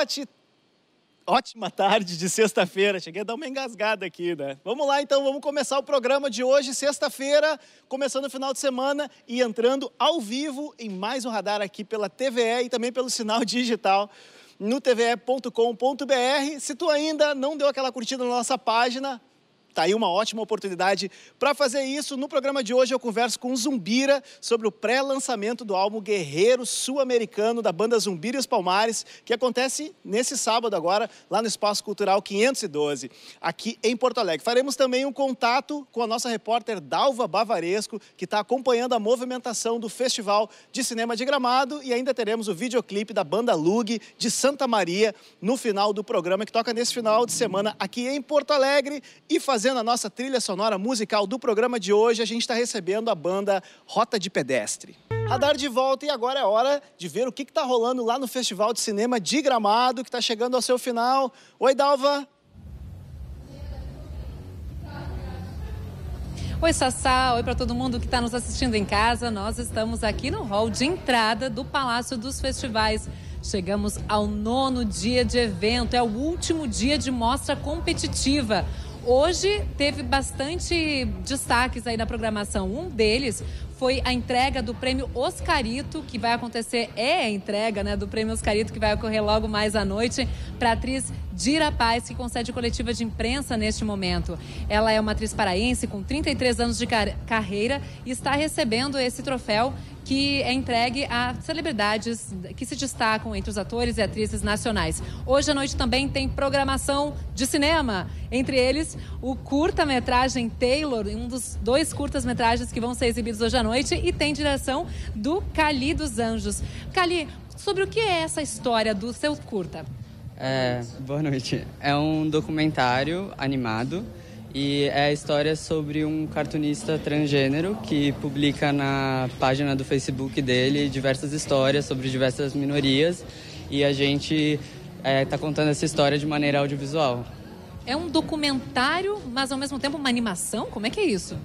ótima, ótima tarde de sexta-feira. Cheguei a dar uma engasgada aqui, né? Vamos lá, então, vamos começar o programa de hoje, sexta-feira, começando o final de semana e entrando ao vivo em mais um radar aqui pela TVE e também pelo sinal digital no tve.com.br. Se tu ainda não deu aquela curtida na nossa página, Tá aí uma ótima oportunidade para fazer isso. No programa de hoje eu converso com Zumbira sobre o pré-lançamento do álbum Guerreiro Sul-Americano da banda Zumbira e os Palmares, que acontece nesse sábado agora, lá no Espaço Cultural 512, aqui em Porto Alegre. Faremos também um contato com a nossa repórter Dalva Bavaresco, que está acompanhando a movimentação do Festival de Cinema de Gramado e ainda teremos o videoclipe da banda Lug de Santa Maria no final do programa, que toca nesse final de semana aqui em Porto Alegre e fazendo fazendo a nossa trilha sonora musical do programa de hoje, a gente está recebendo a banda Rota de Pedestre. Radar de volta e agora é hora de ver o que está rolando lá no Festival de Cinema de Gramado, que está chegando ao seu final. Oi, Dalva! Oi, Sassá. Oi para todo mundo que está nos assistindo em casa. Nós estamos aqui no hall de entrada do Palácio dos Festivais. Chegamos ao nono dia de evento, é o último dia de mostra competitiva. Hoje teve bastante destaques aí na programação. Um deles foi a entrega do prêmio Oscarito, que vai acontecer, é a entrega né, do prêmio Oscarito, que vai ocorrer logo mais à noite, para a atriz Dira Paz, que concede coletiva de imprensa neste momento. Ela é uma atriz paraense com 33 anos de car carreira e está recebendo esse troféu que é entregue a celebridades que se destacam entre os atores e atrizes nacionais. Hoje à noite também tem programação de cinema, entre eles o curta-metragem Taylor, um dos dois curtas-metragens que vão ser exibidos hoje à noite, e tem direção do Cali dos Anjos. Cali, sobre o que é essa história do seu curta? É, boa noite. É um documentário animado e é a história sobre um cartunista transgênero que publica na página do Facebook dele diversas histórias sobre diversas minorias e a gente está é, tá contando essa história de maneira audiovisual. É um documentário, mas ao mesmo tempo uma animação? Como é que é isso?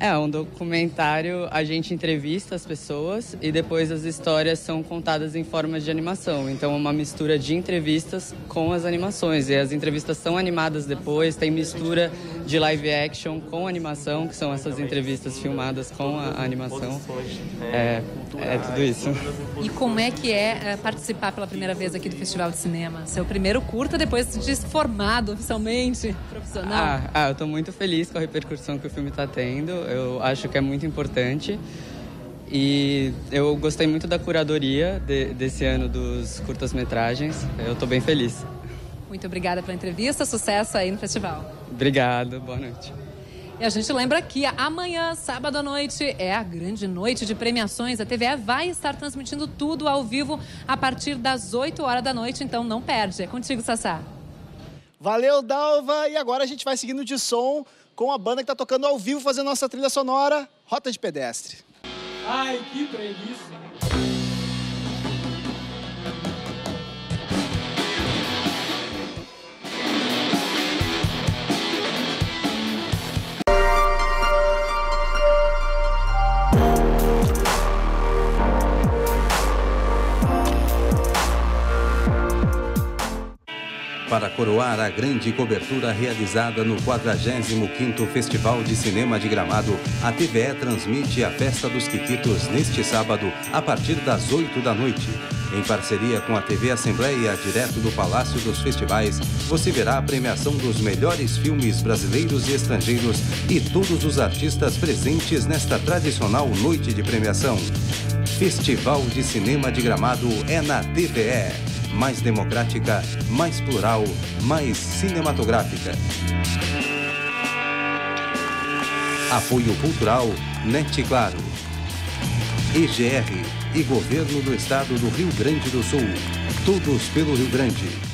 É, um documentário, a gente entrevista as pessoas e depois as histórias são contadas em forma de animação. Então é uma mistura de entrevistas com as animações. E as entrevistas são animadas depois, tem mistura de live action com animação, que são essas entrevistas filmadas com a animação. É, é tudo isso. E como é que é, é participar pela primeira vez aqui do Festival de Cinema? Seu primeiro curta depois de formado oficialmente, profissional? Ah, ah eu estou muito feliz com a repercussão que o filme está tendo eu acho que é muito importante. E eu gostei muito da curadoria de, desse ano dos curtas-metragens. Eu estou bem feliz. Muito obrigada pela entrevista, sucesso aí no festival. Obrigado, boa noite. E a gente lembra que amanhã, sábado à noite, é a grande noite de premiações. A TVE vai estar transmitindo tudo ao vivo a partir das 8 horas da noite, então não perde. É contigo, Sassá. Valeu, Dalva! E agora a gente vai seguindo de som com a banda que está tocando ao vivo, fazendo nossa trilha sonora, Rota de Pedestre. Ai, que preguiça! Para coroar a grande cobertura realizada no 45º Festival de Cinema de Gramado, a TVE transmite a Festa dos Quiquitos neste sábado, a partir das 8 da noite. Em parceria com a TV Assembleia, direto do Palácio dos Festivais, você verá a premiação dos melhores filmes brasileiros e estrangeiros e todos os artistas presentes nesta tradicional noite de premiação. Festival de Cinema de Gramado é na TVE mais democrática, mais plural, mais cinematográfica. Apoio Cultural Net Claro. EGR e Governo do Estado do Rio Grande do Sul. Todos pelo Rio Grande.